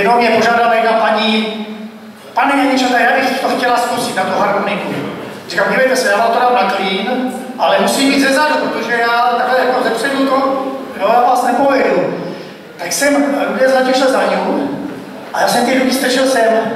jenom mě požádala jedna paní, pane Janičata, já bych to chtěla zkusit na tu harmoniku. Říkám, dívejte se, já vám to dám na klín, ale musím být zezadu, protože já takhle jako zepředu to, jo, já vás nepovedu. Tak jsem eh, rudě zatěšel za ní a já jsem ty ruky strčil sem.